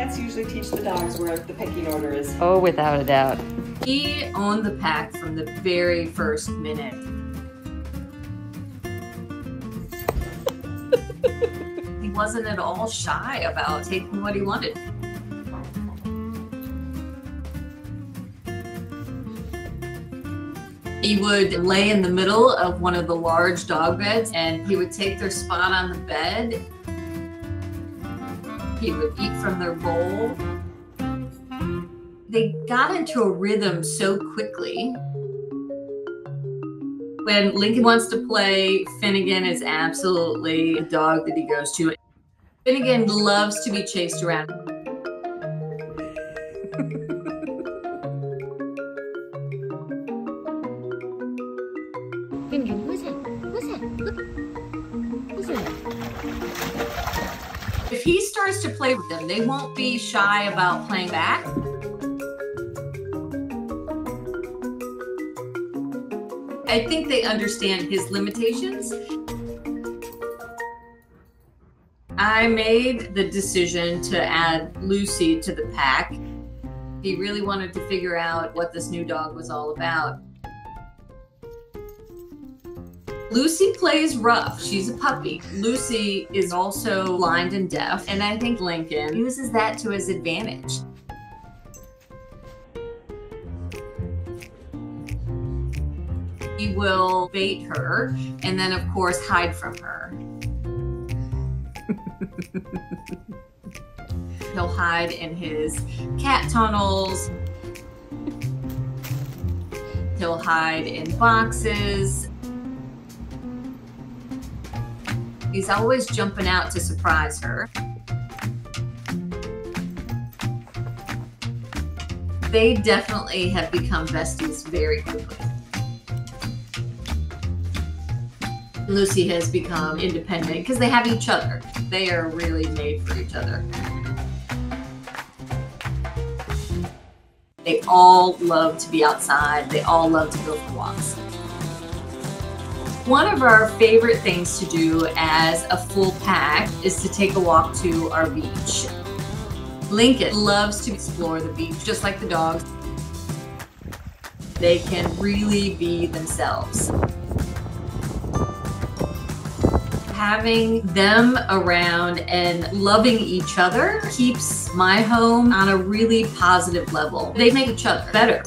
cats usually teach the dogs where the pecking order is. Oh, without a doubt. He owned the pack from the very first minute. he wasn't at all shy about taking what he wanted. He would lay in the middle of one of the large dog beds and he would take their spot on the bed. He would eat from their bowl. They got into a rhythm so quickly. When Lincoln wants to play, Finnegan is absolutely a dog that he goes to. Finnegan loves to be chased around. Finnegan, who's it? Who's it? Look. Who's it? If he starts to play with them, they won't be shy about playing back. I think they understand his limitations. I made the decision to add Lucy to the pack. He really wanted to figure out what this new dog was all about. Lucy plays rough. She's a puppy. Lucy is also blind and deaf, and I think Lincoln uses that to his advantage. He will bait her and then, of course, hide from her. He'll hide in his cat tunnels. He'll hide in boxes. He's always jumping out to surprise her. They definitely have become besties very quickly. Lucy has become independent because they have each other. They are really made for each other. They all love to be outside. They all love to go for walks. One of our favorite things to do as a full pack is to take a walk to our beach. Lincoln loves to explore the beach just like the dogs. They can really be themselves. Having them around and loving each other keeps my home on a really positive level. They make each other better.